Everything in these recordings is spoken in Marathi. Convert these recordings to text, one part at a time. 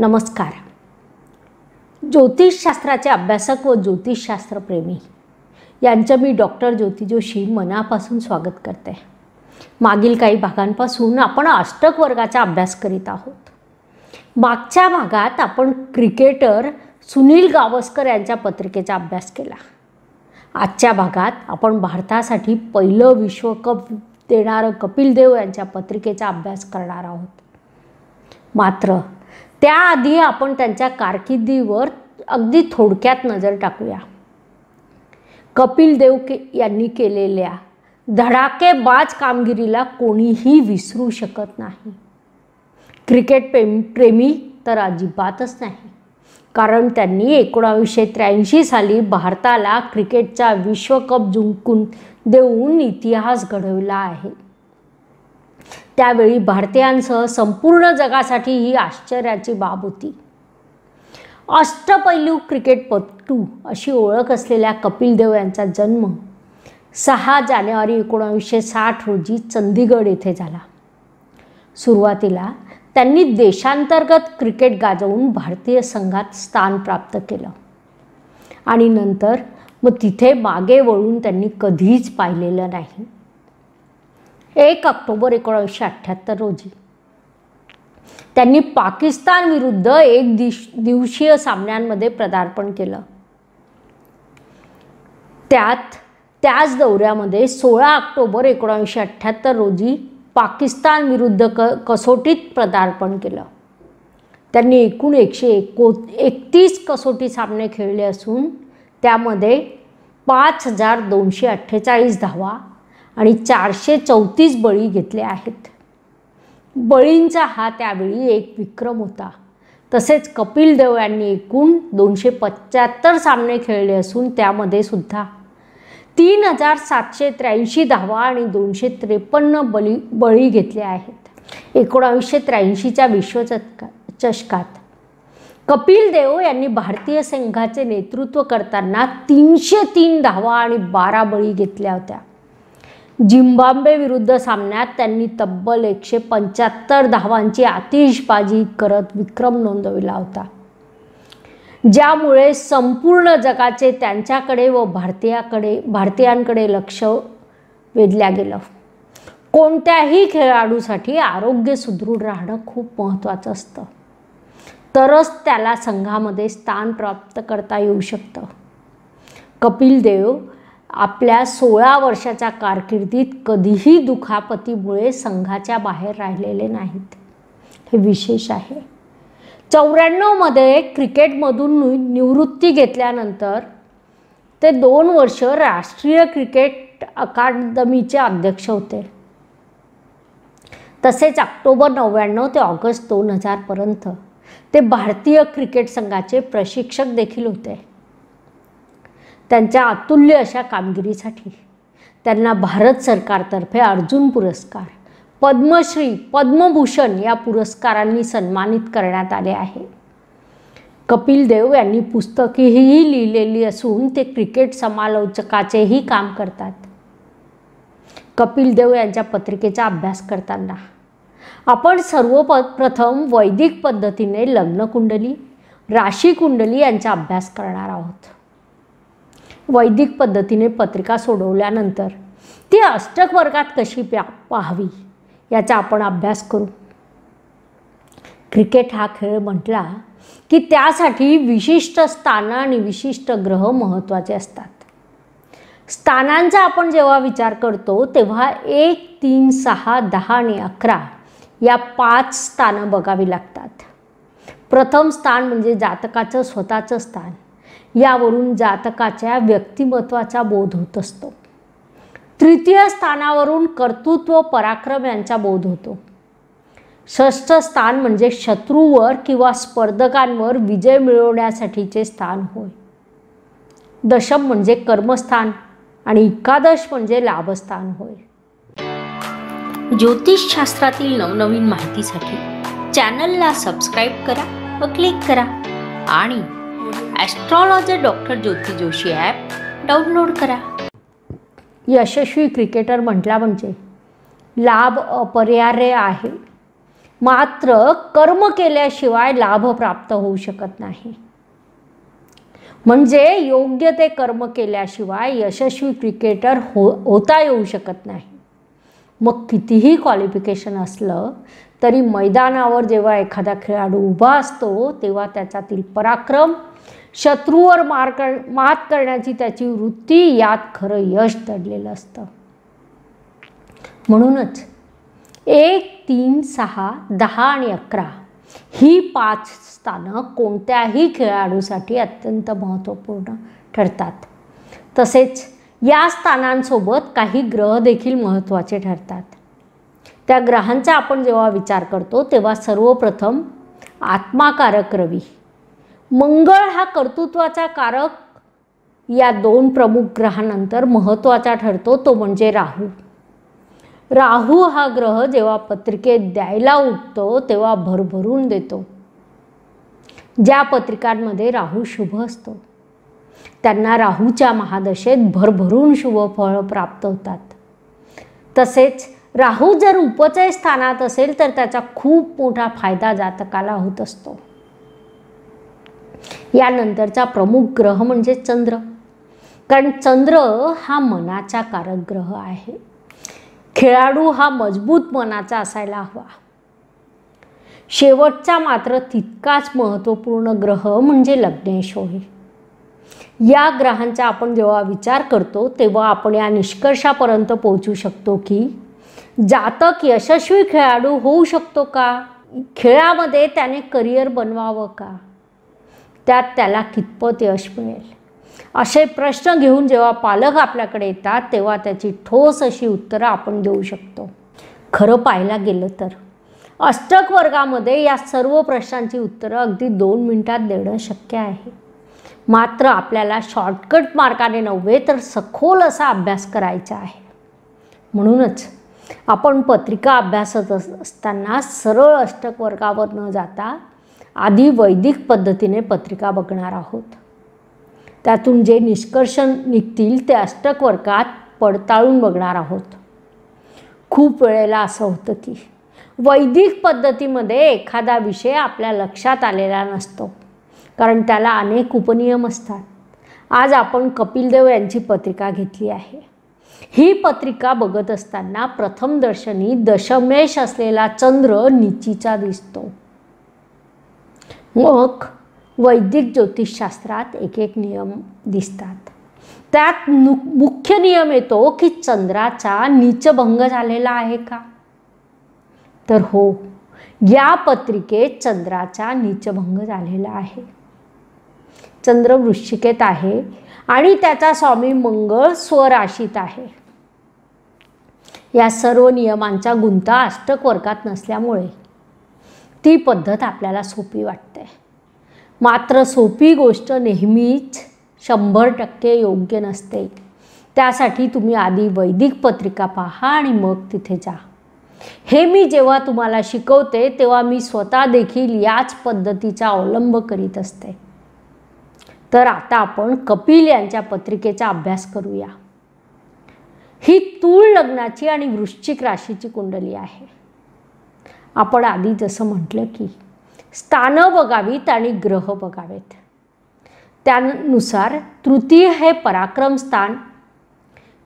नमस्कार. ज्योतिषशास्त्राचे अभ्यासक व ज्योतिषशास्त्रप्रेमी यांचं मी डॉक्टर ज्योती जोशी मनापासून स्वागत करते. मागील काही भागांपासून आपण अष्टक वर्गाचा अभ्यास करीत आहोत. मागच्या भागात आपण क्रिकेटर सुनील गावस्कर यांच्या पत्रिकेचा अभ्यास केला. आजच्या भागात आपण भारतासाठी पहिलं विश्वकप देणारं कपिल देव यांच्या पत्रिकेचा अभ्यास करणार आहोत. मात्र त्याआधी आपण त्यांच्या कारकिर्दीवर अगदी थोडक्यात नजर टाकूया. कपिल देव के यांनी केलेल्या धडाकेबाज कामगिरीला कोणीही विसरू शकत नाही. क्रिकेट प्रेम प्रेमी तर अजिबातच नाही. कारण त्यांनी एकोणावीसशे त्र्याऐंशी साली भारताला क्रिकेटचा विश्वकप जिंकून देऊन इतिहास घडवला आहे. त्यावेळी भारतीयांसह संपूर्ण जगासाठी ही आश्चर्याची बाब होती. अष्टपैलू क्रिकेटपटू अशी ओळख असलेल्या कपिल देव यांचा जन्म सहा जानेवारी एकोणावीसशे साठ रोजी चंदीगड येथे झाला. सुरुवातीला त्यांनी देशांतर्गत क्रिकेट गाजवून भारतीय संघात स्थान प्राप्त केलं आणि नंतर मग तिथे मागे वळून त्यांनी कधीच पाहिलेलं नाही. एक ऑक्टोबर एकोणीसशे अठ्ठ्याहत्तर रोजी. त्यांनी पाकिस्तान विरुद्ध एक दिश दिवसीय सामन्यांमध्ये पदार्पण केलं. त्यात त्याच दौऱ्यामध्ये सोळा ऑक्टोबर एकोणीसशे अठ्ठ्याहत्तर रोजी पाकिस्तान विरुद्ध क कसोटीत पदार्पण केलं. त्यांनी एकूण एकशे एको एकतीस कसोटी सामने खेळले असून त्यामध्ये पाच हजार दोनशे अठ्ठेचाळीस धावा आणि चारशे चौतीस बळी घेतले आहेत. बळींचा हा त्यावेळी एक विक्रम होता. तसेच कपिल देव यांनी एकूण दोनशे पंच्याहत्तर सामने खेळले असून त्यामध्ये सुद्धा तीन हजार सातशे त्र्याऐंशी धावा आणि दोनशे त्रेपन्न बळी बळी घेतले आहेत. एकोणावीसशे त्र्याऐंशीच्या विश्वचषका चषकात कपिल देव यांनी भारतीय संघाचे नेतृत्व करताना तीनशे तीन धावा आणि बारा बळी घेतल्या होत्या. झिम्बाब्वे विरुद्ध सामन्यात त्यांनी तब्बल एकशे पंच्याहत्तर धावांची आतिषबाजी करत विक्रम नोंदविला होता. ज्यामुळे संपूर्ण जगाचे त्यांच्याकडे व भारतीयाकडे भारतीयांकडे लक्ष वेधल्या गेलं. कोणत्याही खेळाडूसाठी आरोग्य सुदृढ राहणं खूप महत्त्वाचं असतं. तरच त्याला संघामध्ये स्थान प्राप्त करता येऊ शकतं. कपिल देव आपल्या सोळा वर्षाच्या कारकिर्दीत कधीही दुखापतीमुळे संघाच्या बाहेर राहिलेले नाहीत. हे विशेष आहे. चौऱ्याण्णवमध्ये क्रिकेटमधून निवृत्ती घेतल्यानंतर ते दोन वर्ष राष्ट्रीय क्रिकेट अकादमीचे अध्यक्ष होते. तसेच ऑक्टोबर नव्याण्णव ते ऑगस्ट दोन हजारपर्यंत ते भारतीय क्रिकेट संघाचे प्रशिक्षक देखील होते. त्यांच्या अतुल्य अशा कामगिरीसाठी. त्यांना भारत सरकारतर्फे अर्जुन पुरस्कार पद्मश्री पद्मभूषण या पुरस्कारांनी सन्मानित करण्यात आले आहे. कपिल देव यांनी पुस्तकेही लिहिलेली असून ते क्रिकेट समालोचकाचेही काम करतात. कपिल देव यांच्या पत्रिकेचा अभ्यास करताना आपण सर्व प प्रथम वैदिक पद्धतीने लग्नकुंडली राशीकुंडली यांचा अभ्यास करणार आहोत. वैदिक पद्धतीने पत्रिका सोडवल्यानंतर ती अष्टक वर्गात कशी प्या पाहावी याचा आपण अभ्यास करू. क्रिकेट हा खेळ म्हटला की त्यासाठी विशिष्ट स्थानं आणि विशिष्ट ग्रह महत्त्वाचे असतात. स्थानांचा आपण जेव्हा विचार करतो तेव्हा एक तीन सहा दहा आणि अकरा या पाच स्थानं बघावी लागतात. प्रथम स्थान म्हणजे जातकाचं स्वतःचं स्थान. यावरून जातकाच्या व्यक्तिमत्वाचा बोध होत असतो. तृतीय स्थानावरून कर्तृत्व पराक्रम यांचा बोध होतो. षष्ठ स्थान म्हणजे शत्रूवर किंवा स्पर्धकांवर विजय मिळवण्यासाठीचे स्थान होय. दशम म्हणजे कर्मस्थान आणि एकादश म्हणजे लाभस्थान होय. ज्योतिषशास्त्रातील नवनवीन माहितीसाठी चॅनलला सबस्क्राईब करा व क्लिक करा आणि astrologer doctor Jyoti Joshi app download करा. यशस्वी क्रिकेटर म्हटला म्हणजे लाभ अपरिहार्य आहे. मात्र कर्म केल्याशिवाय लाभ प्राप्त होऊ शकत नाही. म्हणजे योग्य ते कर्म केल्याशिवाय यशस्वी क्रिकेटर हो होता येऊ शकत नाही. मग कितीही क्वालिफिकेशन असलं तरी मैदानावर जेव्हा एखादा खेळाडू उभा असतो तेव्हा त्याच्यातील पराक्रम शत्रूवर मार कर मात करण्याची त्याची वृत्ती यात खरं यश दडलेलं असतं. म्हणूनच एक तीन सहा दहा आणि अकरा ही पाच स्थानं कोणत्याही खेळाडूसाठी अत्यंत महत्त्वपूर्ण ठरतात. तसेच या स्थानांसोबत काही ग्रह देखील महत्त्वाचे ठरतात. त्या ग्रहांचा आपण जेव्हा विचार करतो तेव्हा सर्वप्रथम आत्माकारक रवी मंगळ हा कर्तृत्वाचा कारक या दोन प्रमुख ग्रहानंतर महत्त्वाचा ठरतो तो म्हणजे राहू. राहू हा ग्रह जेव्हा पत्रिकेत द्यायला उठतो तेव्हा भरभरून देतो. ज्या पत्रिकांमध्ये राहू शुभ असतो त्यांना राहूच्या महादशेत भरभरून शुभ फळ प्राप्त होतात. तसेच राहू जर उपचय स्थानात असेल तर त्याचा खूप मोठा फायदा जातकाला होत असतो. यानंतरचा प्रमुख ग्रह म्हणजे चंद्र. कारण चंद्र हा मनाचा कारक ग्रह आहे. खेळाडू हा मजबूत मनाचा असायला हवा. शेवटचा मात्र तितकाच महत्त्वपूर्ण ग्रह म्हणजे लग्नेश होय या ग्रहांचा आपण जेव्हा विचार करतो तेव्हा आपण या निष्कर्षापर्यंत पोहोचू शकतो की जातक यशस्वी खेळाडू होऊ शकतो का? खेळामध्ये त्याने करिअर बनवावं का? त्यात त्याला कितपत यश मिळेल? असे प्रश्न घेऊन जेव्हा पालक आपल्याकडे येतात तेव्हा त्याची ठोस अशी उत्तरं आपण देऊ शकतो. खरं पाहायला गेलं तर. अष्टक वर्गामध्ये या सर्व प्रश्नांची उत्तरं अगदी दोन मिनटात देणं शक्य आहे. मात्र आपल्याला शॉर्टकट मार्गाने नव्हे तर सखोल असा अभ्यास करायचा आहे. म्हणूनच आपण पत्रिका अभ्यासत असताना सरळ अष्टक वर्गावर न जाता आधी वैदिक पद्धतीने पत्रिका बघणार आहोत. त्यातून जे निष्कर्ष निघतील ते अष्टक वर्गात पडताळून बघणार आहोत. खूप वेळेला असं होतं की वैदिक पद्धतीमध्ये एखादा विषय आपल्या लक्षात आलेला नसतो कारण त्याला अनेक उपनियम असतात. आज आपण कपिलदेव यांची पत्रिका घेतली आहे. ही पत्रिका बघत असताना प्रथम दर्शनी दशमेश असलेला चंद्र निचीचा दिसतो. मग वैदिक ज्योतिषशास्त्रात एक एक नियम दिसतात. त्यात नु मुख्य नियम येतो की चंद्राचा नीचभंग झालेला आहे का? तर हो या पत्रिकेत चंद्राचा नीचभंग झालेला आहे. चंद्र वृश्चिकेत आहे आणि त्याचा स्वामी मंगळ स्वराशीत आहे. या सर्व नियमांचा गुंता अष्टक वर्गात नसल्यामुळे ती पद्धत आपल्याला सोपी वाटते. मात्र सोपी गोष्ट नेहमीच शंभर टक्के योग्य नसते. त्यासाठी तुम्ही आधी वैदिक पत्रिका पहा आणि मग तिथे जा. हे मी जेव्हा तुम्हाला शिकवते तेव्हा मी स्वतः देखील याच पद्धतीचा अवलंब करीत असते. तर आता आपण कपिल यांच्या पत्रिकेचा अभ्यास करूया. ही तूळ लग्नाची आणि वृश्चिक राशीची कुंडली आहे. आपण आधी जसं म्हटलं की स्थानं बघावीत आणि ग्रह बघावेत. त्यानुसार तृतीय हे पराक्रम स्थान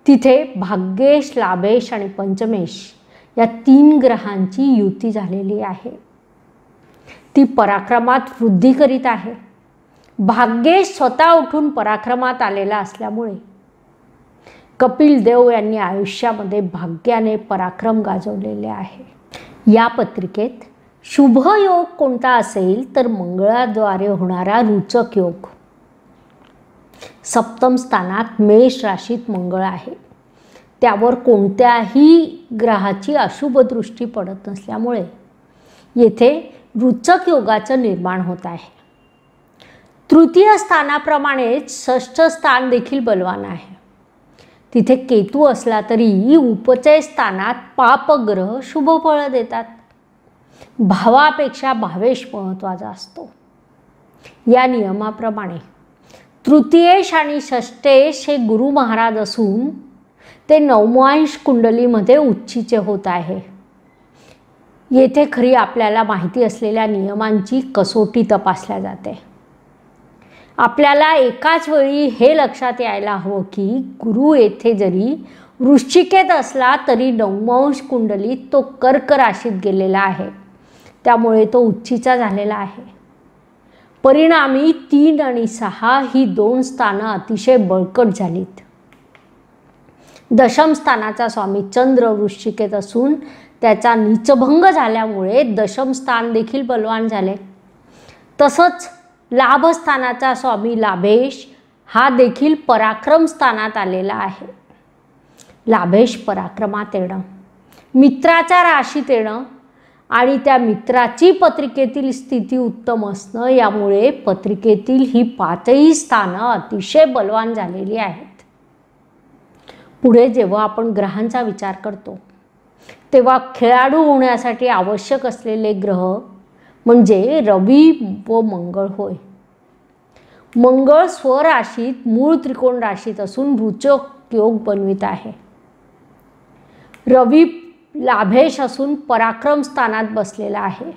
तिथे भाग्येश लाभेश आणि पंचमेश या तीन ग्रहांची युती झालेली आहे. ती पराक्रमात वृद्धी करीत आहे. भाग्येश स्वतः उठून पराक्रमात आलेला असल्यामुळे कपिल देव यांनी आयुष्यामध्ये भाग्याने पराक्रम गाजवलेले आहे. या पत्रिकेत शुभ योग कोणता असेल तर मंगळाद्वारे होणारा रुचक योग. सप्तम स्थानात मेष राशीत मंगळ आहे. त्यावर कोणत्याही ग्रहाची अशुभ दृष्टी पडत नसल्यामुळे येथे रुचक योगाचं निर्माण होत आहे. तृतीय स्थानाप्रमाणेच षष्ठ स्थान देखील बलवान आहे. तिथे केतू असला तरी उपचय स्थानात पापग्रह शुभ फळं देतात. भावापेक्षा भावेश महत्त्वाचा असतो. या नियमाप्रमाणे तृतीयेश आणि षष्टेश हे गुरु महाराज असून ते नवमांश कुंडलीमध्ये उच्चीचे होत आहे. येथे खरी आपल्याला माहिती असलेल्या नियमांची कसोटी तपासल्या जाते. आपल्याला एकाच वेळी हे लक्षात यायला हवं की गुरु येथे जरी वृश्चिकेत असला तरी नवमांश कुंडलीत तो कर्क राशीत गेलेला आहे. त्यामुळे तो उच्चीचा झालेला आहे. परिणामी तीन आणि सहा ही दोन स्थानं अतिशय बळकट झालीत. दशम स्थानाचा स्वामी चंद्र वृश्चिकेत असून त्याचा नीचभंग झाल्यामुळे दशम स्थान देखील बलवान झाले. तसंच लाभस्थानाचा स्वामी लाभेश हा देखील पराक्रम स्थानात आलेला आहे. लाभेश पराक्रमात येणं मित्राच्या राशीत येणं आणि त्या मित्राची पत्रिकेतील स्थिती उत्तम असणं यामुळे पत्रिकेतील ही पाचही स्थानं अतिशय बलवान झालेली आहेत. पुढे जेव्हा आपण ग्रहांचा विचार करतो तेव्हा खेळाडू होण्यासाठी आवश्यक असलेले ग्रह म्हणजे रवी व मंगळ होय. मंगळ स्वराशीत मूळ त्रिकोण राशीत असून रुचक योग बनवित आहे. रवी लाभेश असून पराक्रम स्थानात बसलेला आहे.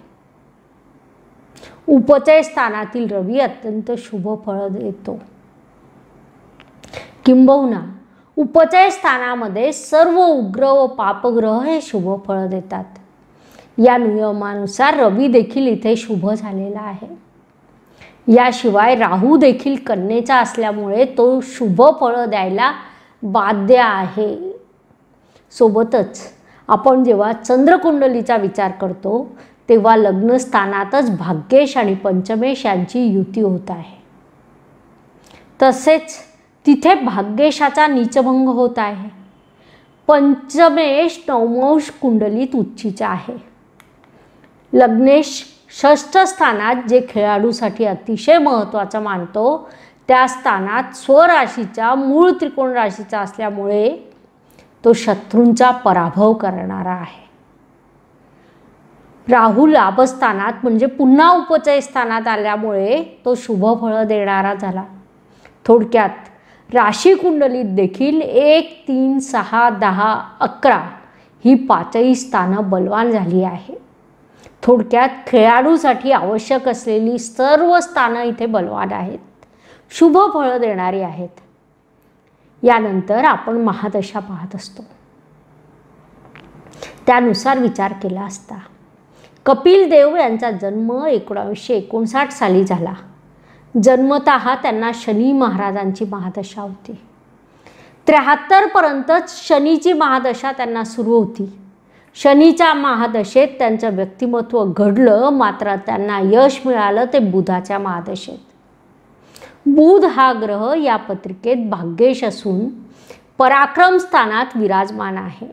उपचय स्थानातील रवी अत्यंत शुभ फळ देतो. किंबहुना उपचय स्थानामध्ये सर्व उग्र व पापग्रह हे शुभ फळ देतात. या नियमानुसार रवी देखील इथे शुभ झालेला आहे. याशिवाय राहू देखील कन्येचा असल्यामुळे तो शुभ फळं द्यायला बाध्य आहे. सोबतच आपण जेव्हा चंद्रकुंडलीचा विचार करतो तेव्हा लग्नस्थानातच भाग्येश आणि पंचमेश यांची युती होत आहे. तसेच तिथे भाग्येशाचा नीचभंग होत आहे. पंचमेश नवमंश कुंडलीत उच्चीचा आहे. लग्नेश षष्ठ स्थानात जे खेळाडूसाठी अतिशय महत्त्वाचं मानतो त्या स्थानात स्वराशीच्या मूळ त्रिकोण राशीचा असल्यामुळे तो शत्रूंचा पराभव करणारा आहे. राहू लाभस्थानात म्हणजे पुन्हा उपचय स्थानात आल्यामुळे तो शुभ फळं देणारा झाला. थोडक्यात राशी कुंडलीत देखील एक तीन सहा दहा अकरा ही पाचही स्थानं बलवान झाली आहे थोडक्यात खेळाडूसाठी आवश्यक असलेली सर्व स्थानं इथे बलवान आहेत. शुभ फळं देणारी आहेत. यानंतर आपण महादशा पाहत असतो. त्यानुसार विचार केला असता. कपिल देव यांचा जन्म एकोणावीसशे एकोणसाठ साली झाला. जन्मत त्यांना शनी महाराजांची महादशा होती. त्र्याहत्तरपर्यंतच शनीची महादशा त्यांना सुरू होती. शनीच्या महादशेत त्यांचं व्यक्तिमत्व घडलं मात्र त्यांना यश मिळालं ते बुधाच्या महादशेत. बुध हा ग्रह या पत्रिकेत भाग्येश असून पराक्रम स्थानात विराजमान आहे.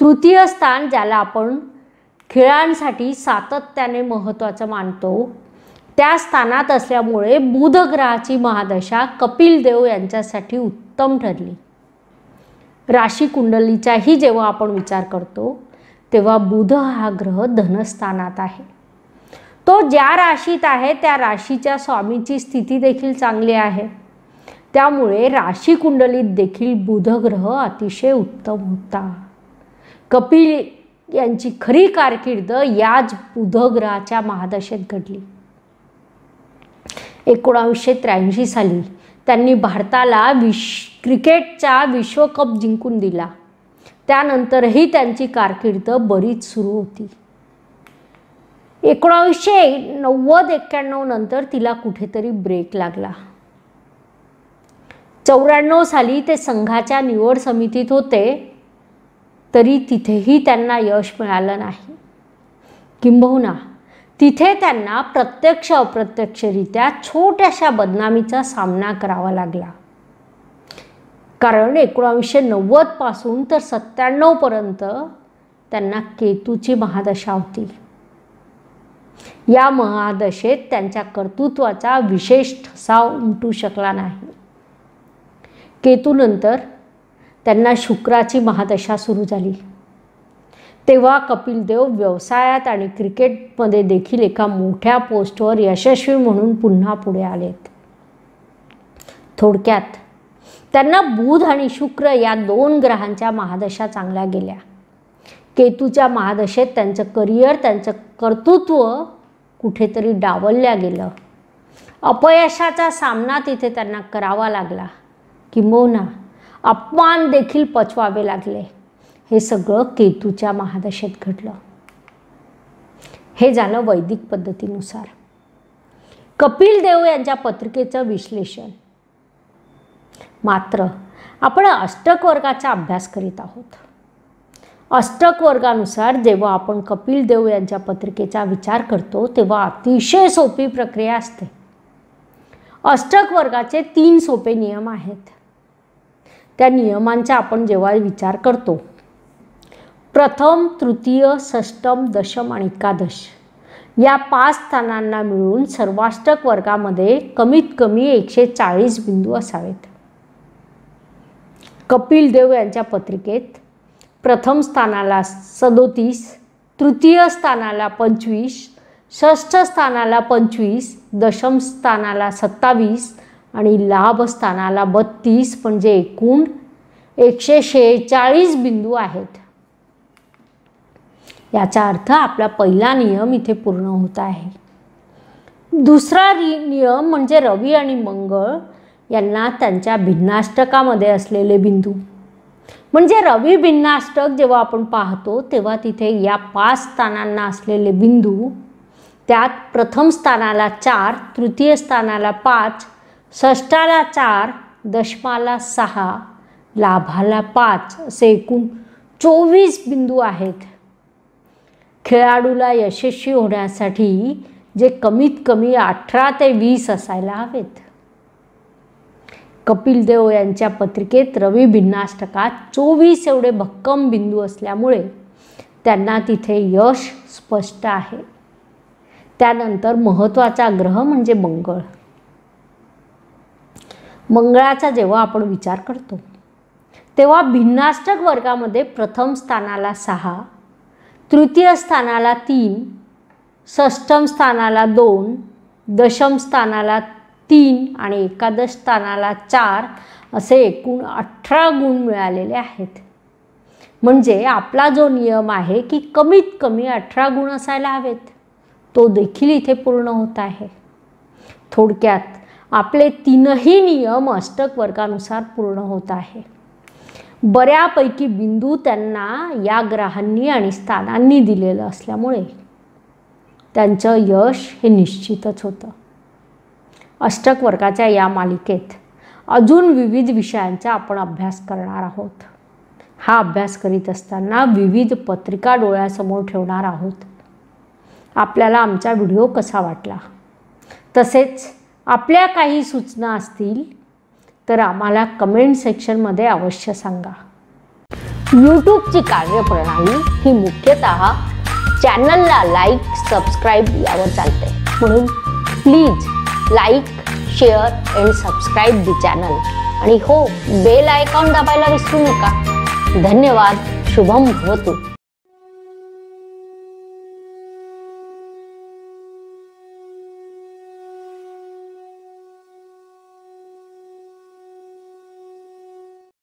तृतीय स्थान ज्याला आपण खेळांसाठी सातत्याने महत्त्वाचं मानतो त्या स्थानात असल्यामुळे बुध ग्रहाची महादशा कपिल देव यांच्यासाठी उत्तम ठरली. राशी कुंडलीचाही जेव्हा आपण विचार करतो तेव्हा बुध हा ग्रह धनस्थानात आहे. तो ज्या राशीत आहे त्या राशीच्या स्वामीची स्थिती देखील चांगली आहे. त्यामुळे राशी कुंडलीत देखील बुधग्रह अतिशय उत्तम होता. कपिल यांची खरी कारकीर्द याच बुधग्रहाच्या महादशेत घडली. एकोणावीसशे त्र्याऐंशी साली त्यांनी भारताला विश क्रिकेटचा विश्वकप जिंकून दिला. त्यानंतरही त्यांची कारकीर्द बरीच सुरू होती. एकोणावीसशे नव्वद एक्क्याण्णव नंतर तिला कुठेतरी ब्रेक लागला. चौऱ्याण्णव साली ते संघाच्या निवड समितीत होते तरी तिथेही त्यांना यश मिळालं नाही. किंबहुना तिथे त्यांना प्रत्यक्ष अप्रत्यक्षरित्या छोट्याशा बदनामीचा सामना करावा लागला. कारण एकोणावीसशे नव्वदपासून तर सत्त्याण्णवपर्यंत त्यांना केतूची महादशा होती. या महादशेत त्यांच्या कर्तृत्वाचा विशेष ठसा उमटू शकला नाही. केतूनंतर त्यांना शुक्राची महादशा सुरू झाली. तेव्हा कपिल देव व्यवसायात आणि क्रिकेटमध्ये देखील एका मोठ्या पोस्टवर यशस्वी म्हणून पुन्हा पुढे आलेत. थोडक्यात त्यांना बुध आणि शुक्र या दोन ग्रहांच्या महादशा चांगल्या गेल्या. केतूच्या महादशेत त्यांचं करिअर त्यांचं कर्तृत्व कुठेतरी डावलल्या गेलं. अपयशाचा सामना तिथे त्यांना करावा लागला किंबहुना अपमान देखील पचवावे लागले. हे सगळं केतूच्या महादशेत घडलं. हे झालं वैदिक पद्धतीनुसार. कपिल देव यांच्या पत्रिकेचं विश्लेषण. मात्र आपण अष्टक वर्गाचा अभ्यास करीत आहोत. अष्टक वर्गानुसार जेव्हा आपण कपिल देव यांच्या पत्रिकेचा विचार करतो तेव्हा अतिशय सोपी प्रक्रिया असते. अष्टक वर्गाचे तीन सोपे नियम आहेत. त्या नियमांचा आपण जेव्हा विचार करतो प्रथम तृतीय षष्टम दशम आणि एकादश. या पाच स्थानांना मिळून सर्वाष्टक वर्गामध्ये कमीत कमी एकशे चाळीस बिंदू असावेत. कपिल देव यांच्या पत्रिकेत प्रथम स्थानाला सदोतीस तृतीय स्थानाला पंचवीस षष्ठ स्थानाला पंचवीस दशम स्थानाला सत्तावीस आणि लाभ स्थानाला बत्तीस म्हणजे एकूण एकशे शेहेचाळीस बिंदू आहेत. याचा अर्थ आपला पहिला नियम इथे पूर्ण होत आहे. दुसरा नियम म्हणजे रवी आणि मंगळ यांना त्यांच्या भिन्नाष्टकामध्ये असलेले बिंदू. म्हणजे रवी भिन्नाष्टक जेव्हा आपण पाहतो तेव्हा तिथे या पाच स्थानांना असलेले बिंदू त्यात प्रथम स्थानाला चार तृतीय स्थानाला पाच षष्टाला चार दशमाला सहा लाभाला पाच असे एकूण चोवीस बिंदू आहेत. खेळाडूला यशस्वी होण्यासाठी जे कमीत कमी अठरा ते वीस असायला हवेत. कपिल देव यांच्या पत्रिकेत रवी भिन्नाष्टकात चोवीस एवढे भक्कम बिंदू असल्यामुळे त्यांना तिथे यश स्पष्ट आहे. त्यानंतर महत्त्वाचा ग्रह म्हणजे मंगळ. मंगळाचा जेव्हा आपण विचार करतो तेव्हा भिन्नाष्टक वर्गामध्ये प्रथम स्थानाला सहा तृतीय स्थानाला तीन षष्टम स्थानाला दोन दशम स्थानाला तीन आणि एकादश स्थानाला चार असे एकूण अठरा गुण मिळालेले आहेत. म्हणजे आपला जो नियम आहे की कमीत कमी अठरा गुण असायला हवेत तो देखील इथे पूर्ण होत आहे. थोडक्यात आपले तीनही नियम अष्टक वर्गानुसार पूर्ण होत आहे. बऱ्यापैकी बिंदू त्यांना या ग्रहांनी आणि स्थानांनी दिलेलं असल्यामुळे त्यांचं यश हे निश्चितच होतं. अष्टक वर्गाच्या या मालिकेत अजून विविध विषयांचा आपण अभ्यास करणार आहोत. हा अभ्यास करीत असताना विविध पत्रिका डोळ्यासमोर ठेवणार आहोत. आपल्याला आमचा व्हिडिओ कसा वाटला? तसेच आपल्या काही सूचना असतील तर आम्हाला कमेंट सेक्शनमध्ये अवश्य सांगा. यूट्यूबची कार्यप्रणाली ही मुख्यतः चॅनलला लाईक सबस्क्राईब यावर चालते. म्हणून please like share and subscribe the channel आणि हो बेल आयकॉन दाबायला विसरू नका. धन्यवाद शुभम भवतू.